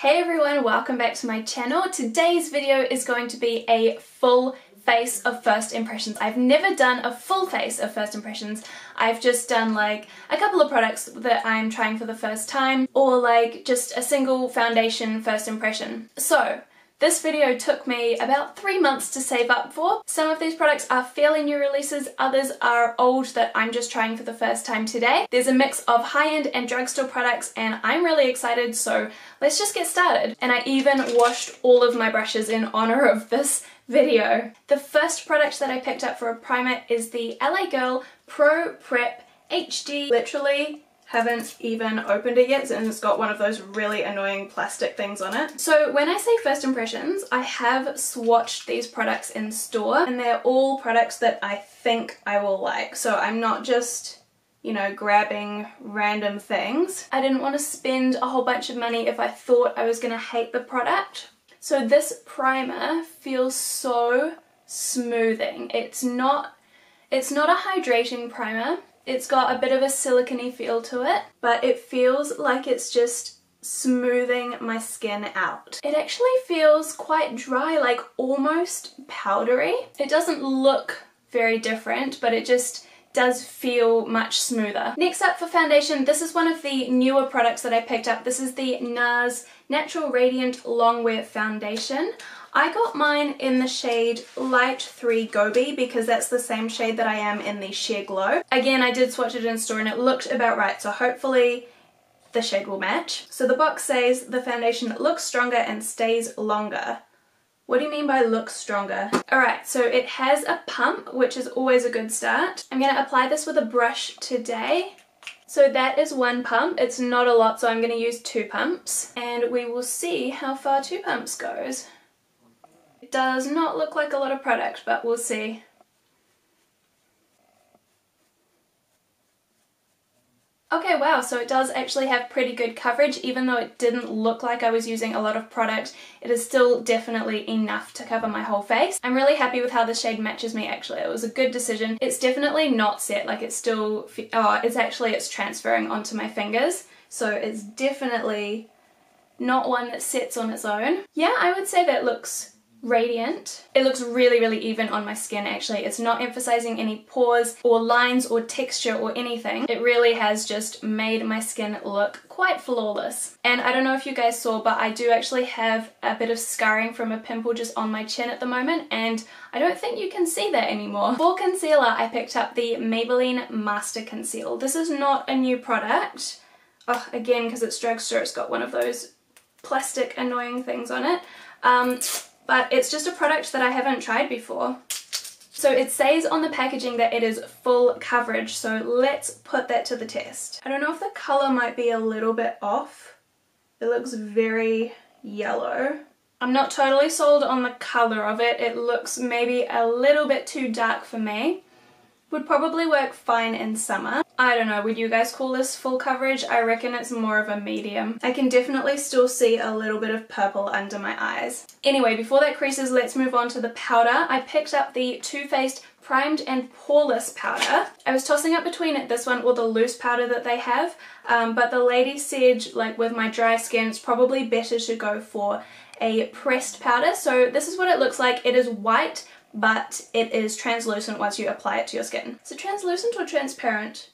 Hey everyone, welcome back to my channel. Today's video is going to be a full face of first impressions. I've never done a full face of first impressions. I've just done like a couple of products that I'm trying for the first time or like just a single foundation first impression. So this video took me about three months to save up for. Some of these products are fairly new releases, others are old that I'm just trying for the first time today. There's a mix of high-end and drugstore products and I'm really excited so let's just get started. And I even washed all of my brushes in honor of this video. The first product that I picked up for a primer is the LA Girl Pro Prep HD. Literally haven't even opened it yet and it's got one of those really annoying plastic things on it. So when I say first impressions, I have swatched these products in store and they're all products that I think I will like. So I'm not just you know, grabbing random things. I didn't want to spend a whole bunch of money if I thought I was going to hate the product. So this primer feels so smoothing. It's not, it's not a hydrating primer. It's got a bit of a silicony feel to it, but it feels like it's just smoothing my skin out. It actually feels quite dry, like almost powdery. It doesn't look very different, but it just does feel much smoother. Next up for foundation, this is one of the newer products that I picked up. This is the NARS Natural Radiant Longwear Foundation. I got mine in the shade Light 3 Gobi because that's the same shade that I am in the Sheer Glow. Again, I did swatch it in store and it looked about right, so hopefully the shade will match. So the box says the foundation looks stronger and stays longer. What do you mean by looks stronger? Alright, so it has a pump, which is always a good start. I'm going to apply this with a brush today. So that is one pump. It's not a lot, so I'm going to use two pumps. And we will see how far two pumps goes. It does not look like a lot of product, but we'll see. Okay, wow, so it does actually have pretty good coverage. Even though it didn't look like I was using a lot of product, it is still definitely enough to cover my whole face. I'm really happy with how the shade matches me actually. It was a good decision. It's definitely not set, like it's still, oh, it's actually, it's transferring onto my fingers. So it's definitely not one that sits on its own. Yeah, I would say that looks radiant. It looks really, really even on my skin actually. It's not emphasizing any pores or lines or texture or anything. It really has just made my skin look quite flawless. And I don't know if you guys saw, but I do actually have a bit of scarring from a pimple just on my chin at the moment, and I don't think you can see that anymore. For concealer, I picked up the Maybelline Master Conceal. This is not a new product. Again, because it's drugstore, it's got one of those plastic annoying things on it. Um, but it's just a product that I haven't tried before. So it says on the packaging that it is full coverage, so let's put that to the test. I don't know if the colour might be a little bit off. It looks very yellow. I'm not totally sold on the colour of it. It looks maybe a little bit too dark for me. Would probably work fine in summer. I don't know, would you guys call this full coverage? I reckon it's more of a medium. I can definitely still see a little bit of purple under my eyes. Anyway, before that creases, let's move on to the powder. I picked up the Too Faced primed and poreless powder. I was tossing up between this one or the loose powder that they have, um, but the lady said like with my dry skin it's probably better to go for a pressed powder. So this is what it looks like. It is white but it is translucent once you apply it to your skin. So translucent or transparent?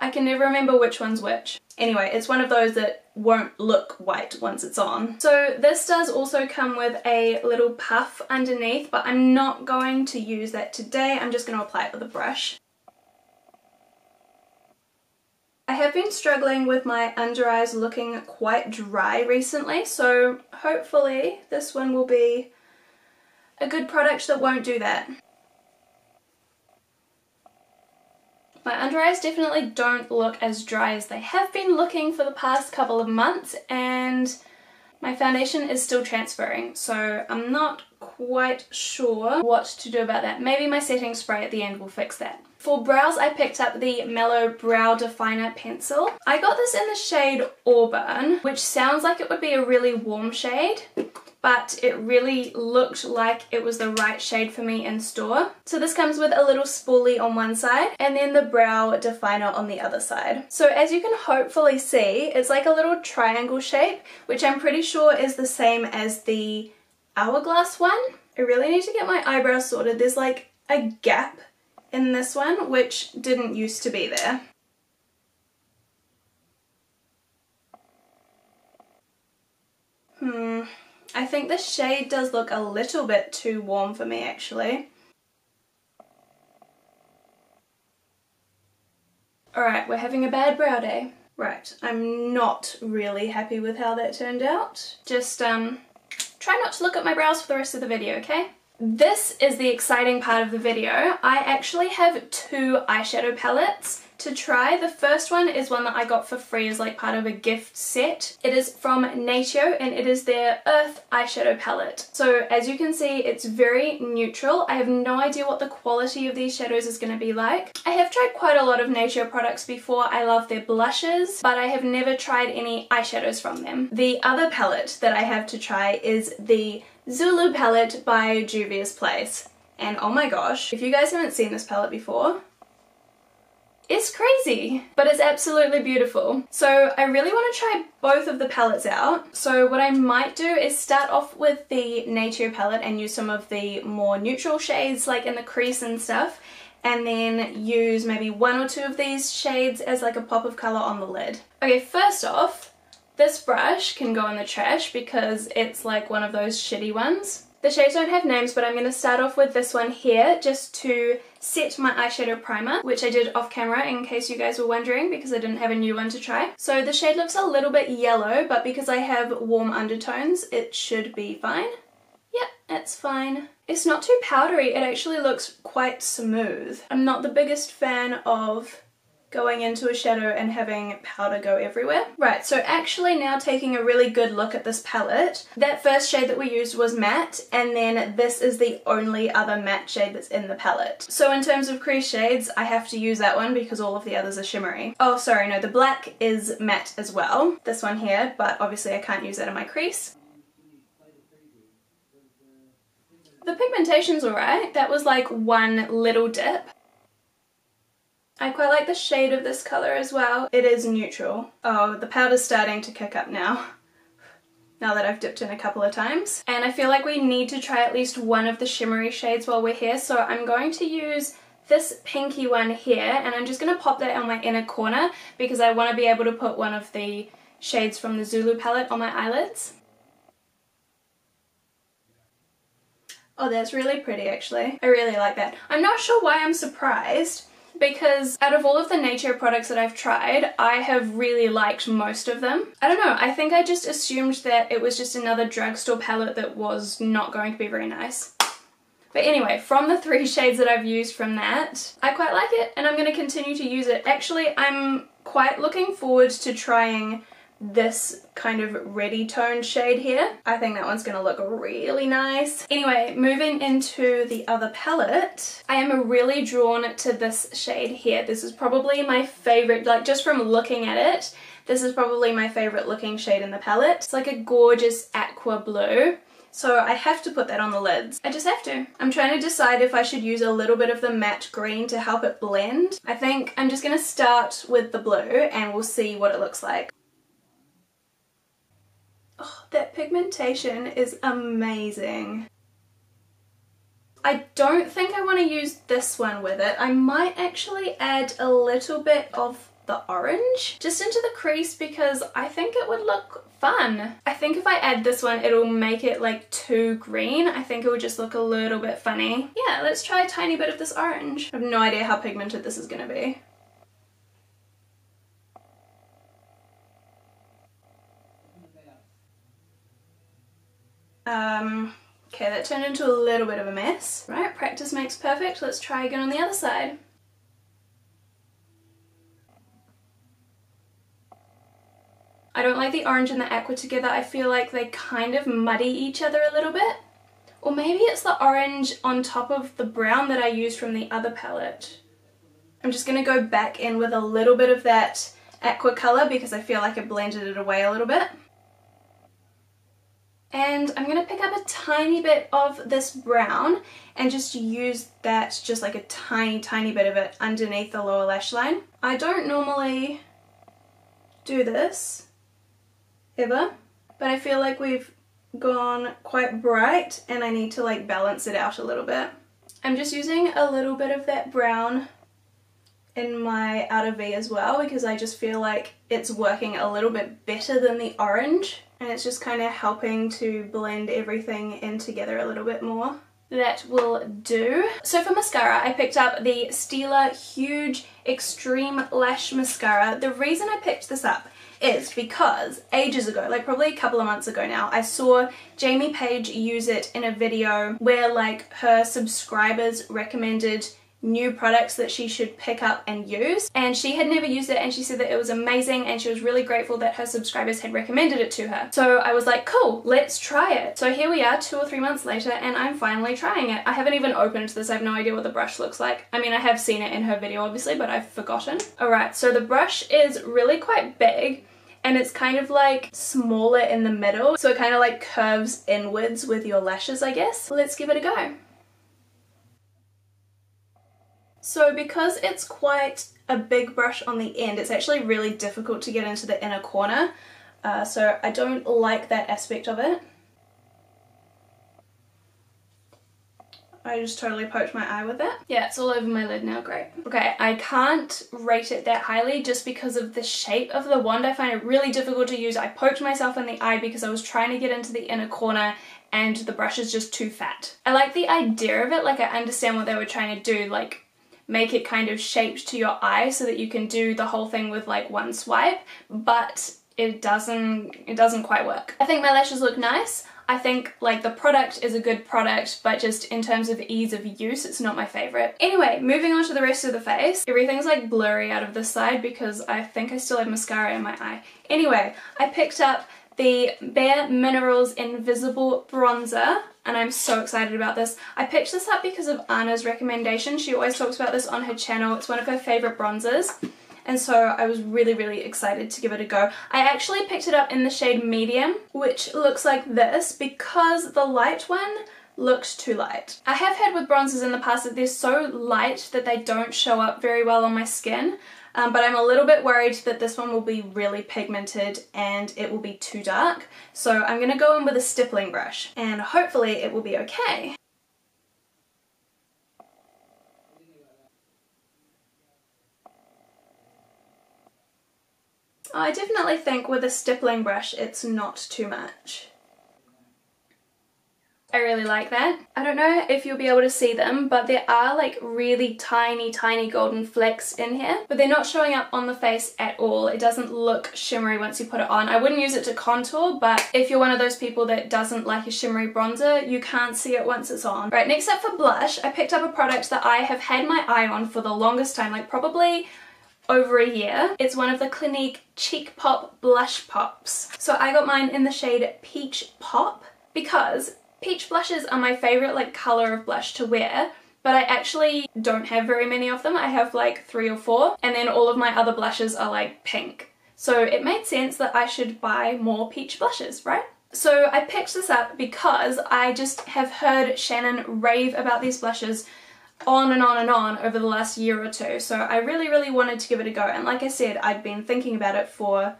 I can never remember which one's which. Anyway, it's one of those that won't look white once it's on. So this does also come with a little puff underneath, but I'm not going to use that today. I'm just going to apply it with a brush. I have been struggling with my under eyes looking quite dry recently, so hopefully this one will be a good product that won't do that. My under eyes definitely don't look as dry as they have been looking for the past couple of months and my foundation is still transferring so I'm not quite sure what to do about that. Maybe my setting spray at the end will fix that. For brows I picked up the Mellow Brow Definer Pencil. I got this in the shade Auburn which sounds like it would be a really warm shade but it really looked like it was the right shade for me in store. So this comes with a little spoolie on one side and then the brow definer on the other side. So as you can hopefully see, it's like a little triangle shape, which I'm pretty sure is the same as the hourglass one. I really need to get my eyebrows sorted. There's like a gap in this one, which didn't used to be there. Hmm, I think the shade does look a little bit too warm for me actually. Alright, we're having a bad brow day. Right, I'm not really happy with how that turned out. Just um, try not to look at my brows for the rest of the video, okay? This is the exciting part of the video. I actually have two eyeshadow palettes to try. The first one is one that I got for free as like part of a gift set. It is from Natio and it is their Earth eyeshadow palette. So as you can see, it's very neutral. I have no idea what the quality of these shadows is going to be like. I have tried quite a lot of Natio products before. I love their blushes, but I have never tried any eyeshadows from them. The other palette that I have to try is the Zulu palette by Juvia's Place. And oh my gosh, if you guys haven't seen this palette before, it's crazy, but it's absolutely beautiful. So I really want to try both of the palettes out. So what I might do is start off with the Natio palette and use some of the more neutral shades like in the crease and stuff and then use maybe one or two of these shades as like a pop of colour on the lid. Okay, first off, this brush can go in the trash because it's like one of those shitty ones. The shades don't have names, but I'm going to start off with this one here just to set my eyeshadow primer, which I did off camera in case you guys were wondering because I didn't have a new one to try. So the shade looks a little bit yellow, but because I have warm undertones, it should be fine. Yep, it's fine. It's not too powdery, it actually looks quite smooth. I'm not the biggest fan of going into a shadow and having powder go everywhere. Right, so actually now taking a really good look at this palette, that first shade that we used was matte, and then this is the only other matte shade that's in the palette. So in terms of crease shades, I have to use that one because all of the others are shimmery. Oh, sorry, no, the black is matte as well, this one here, but obviously I can't use that in my crease. The pigmentation's alright. That was like one little dip. I quite like the shade of this colour as well. It is neutral. Oh, the powder's starting to kick up now. Now that I've dipped in a couple of times. And I feel like we need to try at least one of the shimmery shades while we're here. So I'm going to use this pinky one here and I'm just going to pop that on my inner corner because I want to be able to put one of the shades from the Zulu palette on my eyelids. Oh, that's really pretty actually. I really like that. I'm not sure why I'm surprised because out of all of the Natio products that I've tried, I have really liked most of them. I don't know, I think I just assumed that it was just another drugstore palette that was not going to be very nice. But anyway, from the three shades that I've used from that, I quite like it and I'm going to continue to use it. Actually, I'm quite looking forward to trying this kind of ready tone shade here. I think that one's going to look really nice. Anyway, moving into the other palette, I am really drawn to this shade here. This is probably my favorite, like just from looking at it, this is probably my favorite looking shade in the palette. It's like a gorgeous aqua blue. So I have to put that on the lids. I just have to. I'm trying to decide if I should use a little bit of the matte green to help it blend. I think I'm just going to start with the blue and we'll see what it looks like. Oh, that pigmentation is amazing. I don't think I want to use this one with it. I might actually add a little bit of the orange just into the crease because I think it would look fun. I think if I add this one it'll make it like too green. I think it would just look a little bit funny. Yeah, let's try a tiny bit of this orange. I have no idea how pigmented this is going to be. Um, okay, that turned into a little bit of a mess. Right, practice makes perfect. Let's try again on the other side. I don't like the orange and the aqua together. I feel like they kind of muddy each other a little bit. Or maybe it's the orange on top of the brown that I used from the other palette. I'm just going to go back in with a little bit of that aqua colour because I feel like I blended it away a little bit. And I'm going to pick up a tiny bit of this brown and just use that, just like a tiny, tiny bit of it underneath the lower lash line. I don't normally do this, ever, but I feel like we've gone quite bright and I need to like balance it out a little bit. I'm just using a little bit of that brown in my outer V as well because I just feel like it's working a little bit better than the orange and it's just kind of helping to blend everything in together a little bit more. That will do. So for mascara, I picked up the Stila Huge Extreme Lash Mascara. The reason I picked this up is because ages ago, like probably a couple of months ago now, I saw Jamie Paige use it in a video where like her subscribers recommended new products that she should pick up and use and she had never used it and she said that it was amazing and she was really grateful that her subscribers had recommended it to her. So I was like cool let's try it. So here we are two or three months later and I'm finally trying it. I haven't even opened this I have no idea what the brush looks like. I mean I have seen it in her video obviously but I've forgotten. Alright so the brush is really quite big and it's kind of like smaller in the middle so it kind of like curves inwards with your lashes I guess. Let's give it a go. So because it's quite a big brush on the end, it's actually really difficult to get into the inner corner. Uh, so I don't like that aspect of it. I just totally poked my eye with it. Yeah, it's all over my lid now, great. Okay, I can't rate it that highly just because of the shape of the wand. I find it really difficult to use. I poked myself in the eye because I was trying to get into the inner corner and the brush is just too fat. I like the idea of it, like I understand what they were trying to do, like make it kind of shaped to your eye so that you can do the whole thing with like one swipe, but it doesn't it doesn't quite work. I think my lashes look nice. I think like the product is a good product but just in terms of ease of use it's not my favourite. Anyway, moving on to the rest of the face. Everything's like blurry out of this side because I think I still have mascara in my eye. Anyway, I picked up the Bare Minerals Invisible Bronzer and I'm so excited about this. I picked this up because of Anna's recommendation. She always talks about this on her channel. It's one of her favourite bronzers and so I was really really excited to give it a go. I actually picked it up in the shade medium which looks like this because the light one looked too light. I have had with bronzers in the past that they're so light that they don't show up very well on my skin um, but I'm a little bit worried that this one will be really pigmented and it will be too dark. So I'm going to go in with a stippling brush and hopefully it will be okay. I definitely think with a stippling brush it's not too much. I really like that. I don't know if you'll be able to see them, but there are like really tiny, tiny golden flecks in here, but they're not showing up on the face at all. It doesn't look shimmery once you put it on. I wouldn't use it to contour, but if you're one of those people that doesn't like a shimmery bronzer, you can't see it once it's on. Right, next up for blush, I picked up a product that I have had my eye on for the longest time, like probably over a year. It's one of the Clinique Cheek Pop Blush Pops. So I got mine in the shade Peach Pop because Peach blushes are my favourite like colour of blush to wear but I actually don't have very many of them. I have like three or four and then all of my other blushes are like pink. So it made sense that I should buy more peach blushes, right? So I picked this up because I just have heard Shannon rave about these blushes on and on and on over the last year or two. So I really, really wanted to give it a go. And like I said, I'd been thinking about it for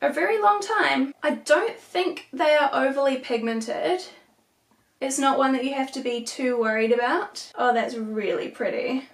a very long time. I don't think they are overly pigmented. It's not one that you have to be too worried about. Oh, that's really pretty.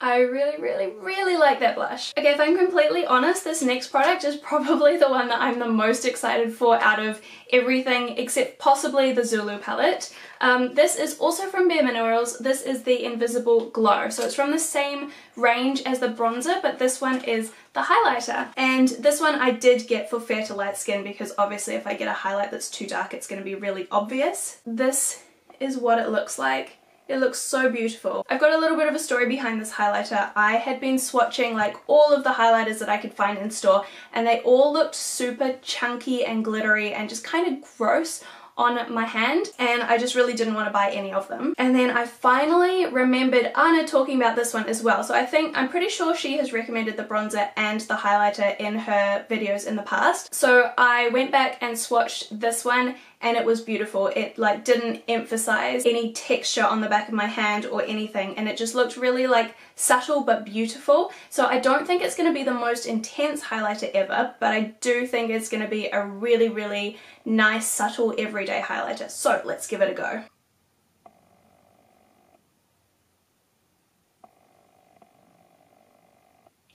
I really, really, really like that blush. Okay, if I'm completely honest, this next product is probably the one that I'm the most excited for out of everything except possibly the Zulu palette. Um, this is also from Bare Minerals. This is the Invisible Glow. So it's from the same range as the bronzer, but this one is the highlighter. And this one I did get for fair to light skin because obviously if I get a highlight that's too dark, it's going to be really obvious. This is what it looks like. It looks so beautiful. I've got a little bit of a story behind this highlighter. I had been swatching like all of the highlighters that I could find in store and they all looked super chunky and glittery and just kind of gross on my hand and I just really didn't want to buy any of them. And then I finally remembered Anna talking about this one as well. So I think, I'm pretty sure she has recommended the bronzer and the highlighter in her videos in the past. So I went back and swatched this one and it was beautiful. It like didn't emphasize any texture on the back of my hand or anything and it just looked really like subtle but beautiful. So I don't think it's going to be the most intense highlighter ever but I do think it's going to be a really really nice subtle everyday highlighter. So let's give it a go.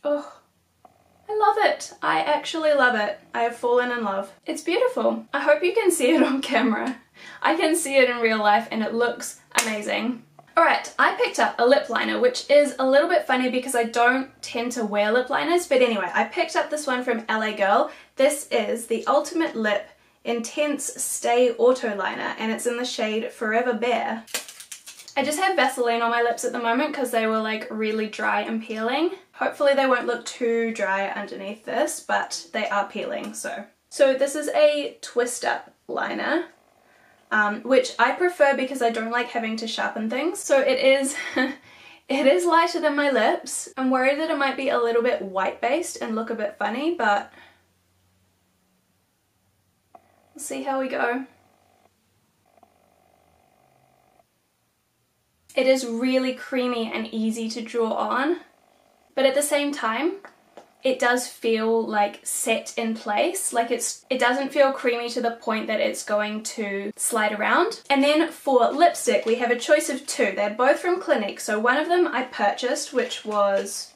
Oh, I love it. I actually love it. I have fallen in love. It's beautiful. I hope you can see it on camera. I can see it in real life and it looks amazing. Alright, I picked up a lip liner, which is a little bit funny because I don't tend to wear lip liners, but anyway, I picked up this one from LA Girl. This is the Ultimate Lip Intense Stay Auto Liner, and it's in the shade Forever Bare. I just have Vaseline on my lips at the moment because they were like really dry and peeling. Hopefully they won't look too dry underneath this, but they are peeling, so. So this is a twist up liner, um, which I prefer because I don't like having to sharpen things. So it is, it is lighter than my lips. I'm worried that it might be a little bit white based and look a bit funny, but we'll see how we go. It is really creamy and easy to draw on. But at the same time, it does feel like set in place. Like it's it doesn't feel creamy to the point that it's going to slide around. And then for lipstick we have a choice of two. They're both from Clinique. So one of them I purchased which was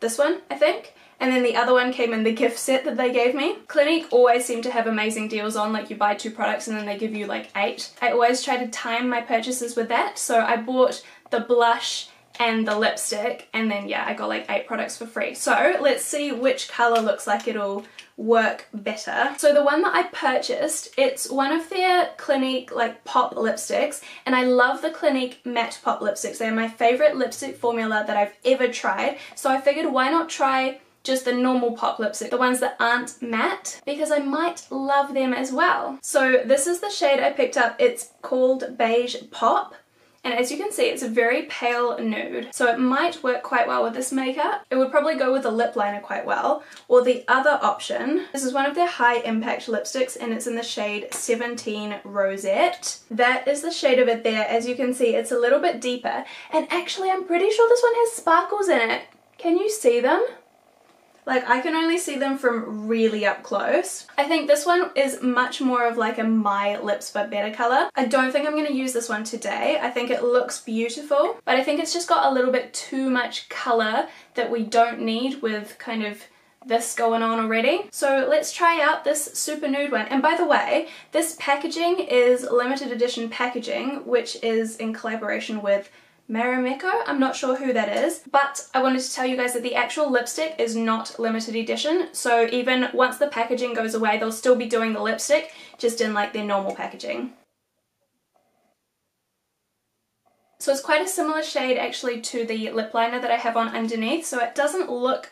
this one I think. And then the other one came in the gift set that they gave me. Clinique always seem to have amazing deals on like you buy two products and then they give you like eight. I always try to time my purchases with that. So I bought the blush and the lipstick and then yeah I got like eight products for free so let's see which color looks like it'll work better so the one that I purchased it's one of their Clinique like pop lipsticks and I love the Clinique matte pop lipsticks they're my favorite lipstick formula that I've ever tried so I figured why not try just the normal pop lipstick, the ones that aren't matte, because I might love them as well. So this is the shade I picked up. It's called Beige Pop. And as you can see, it's a very pale nude, so it might work quite well with this makeup. It would probably go with a lip liner quite well. Or the other option, this is one of their high impact lipsticks and it's in the shade 17 Rosette. That is the shade of it there. As you can see, it's a little bit deeper. And actually, I'm pretty sure this one has sparkles in it. Can you see them? Like I can only see them from really up close. I think this one is much more of like a My Lips But Better color. I don't think I'm going to use this one today. I think it looks beautiful, but I think it's just got a little bit too much color that we don't need with kind of this going on already. So let's try out this super nude one. And by the way, this packaging is limited edition packaging, which is in collaboration with Marimekko, I'm not sure who that is, but I wanted to tell you guys that the actual lipstick is not limited edition, so even once the packaging goes away, they'll still be doing the lipstick, just in like their normal packaging. So it's quite a similar shade actually to the lip liner that I have on underneath, so it doesn't look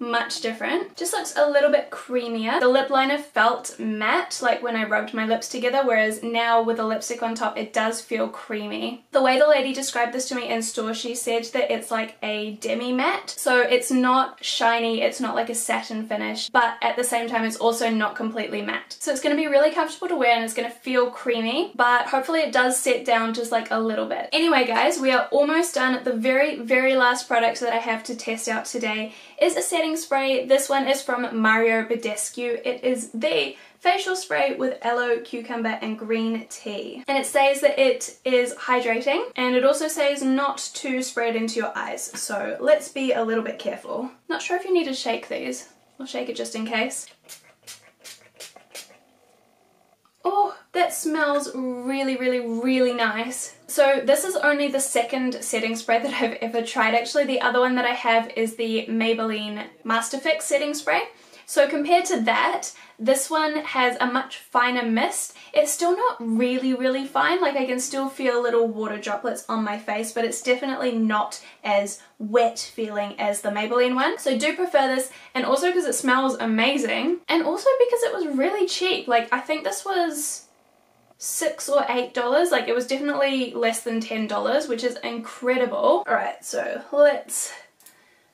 much different. Just looks a little bit creamier. The lip liner felt matte like when I rubbed my lips together whereas now with the lipstick on top it does feel creamy. The way the lady described this to me in store she said that it's like a demi matte so it's not shiny it's not like a satin finish but at the same time it's also not completely matte. So it's going to be really comfortable to wear and it's going to feel creamy but hopefully it does set down just like a little bit. Anyway guys we are almost done. The very very last product that I have to test out today is a setting spray. This one is from Mario Badescu. It is the facial spray with aloe, cucumber and green tea. And it says that it is hydrating and it also says not to spray it into your eyes. So let's be a little bit careful. Not sure if you need to shake these. I'll shake it just in case. Oh, that smells really, really, really nice. So this is only the second setting spray that I've ever tried. Actually, the other one that I have is the Maybelline Master Fix setting spray. So compared to that, this one has a much finer mist. It's still not really, really fine. Like I can still feel little water droplets on my face, but it's definitely not as wet feeling as the Maybelline one. So do prefer this and also because it smells amazing and also because it was really cheap. Like I think this was six or eight dollars like it was definitely less than ten dollars which is incredible all right so let's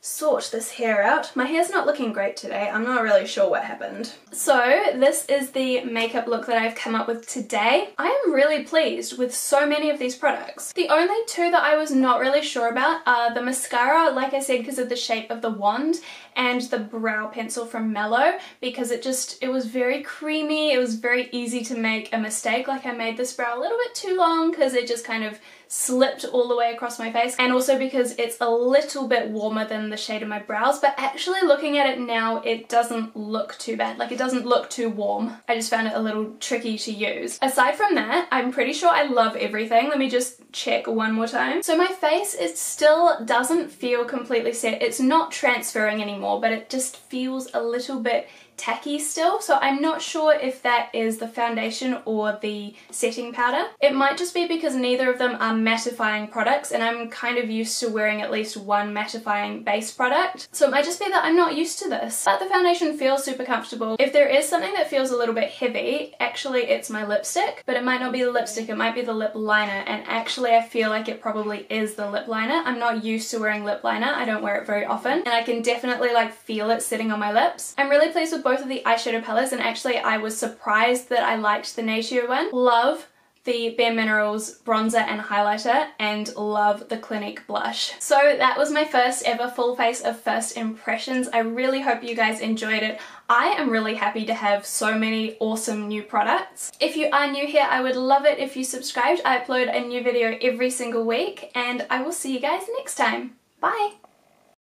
sort this hair out. My hair's not looking great today. I'm not really sure what happened. So this is the makeup look that I've come up with today. I am really pleased with so many of these products. The only two that I was not really sure about are the mascara, like I said, because of the shape of the wand, and the brow pencil from Mellow because it just, it was very creamy. It was very easy to make a mistake. Like I made this brow a little bit too long because it just kind of slipped all the way across my face. And also because it's a little bit warmer than the shade of my brows but actually looking at it now it doesn't look too bad. Like it doesn't look too warm. I just found it a little tricky to use. Aside from that I'm pretty sure I love everything. Let me just check one more time. So my face it still doesn't feel completely set. It's not transferring but it just feels a little bit tacky still so I'm not sure if that is the foundation or the setting powder. It might just be because neither of them are mattifying products and I'm kind of used to wearing at least one mattifying base product so it might just be that I'm not used to this but the foundation feels super comfortable. If there is something that feels a little bit heavy actually it's my lipstick but it might not be the lipstick it might be the lip liner and actually I feel like it probably is the lip liner. I'm not used to wearing lip liner I don't wear it very often and I can definitely like feel it sitting on my lips. I'm really pleased with both of the eyeshadow palettes and actually I was surprised that I liked the Natio one. Love the Bare Minerals bronzer and highlighter and love the Clinique blush. So that was my first ever full face of first impressions. I really hope you guys enjoyed it. I am really happy to have so many awesome new products. If you are new here, I would love it if you subscribed. I upload a new video every single week and I will see you guys next time. Bye!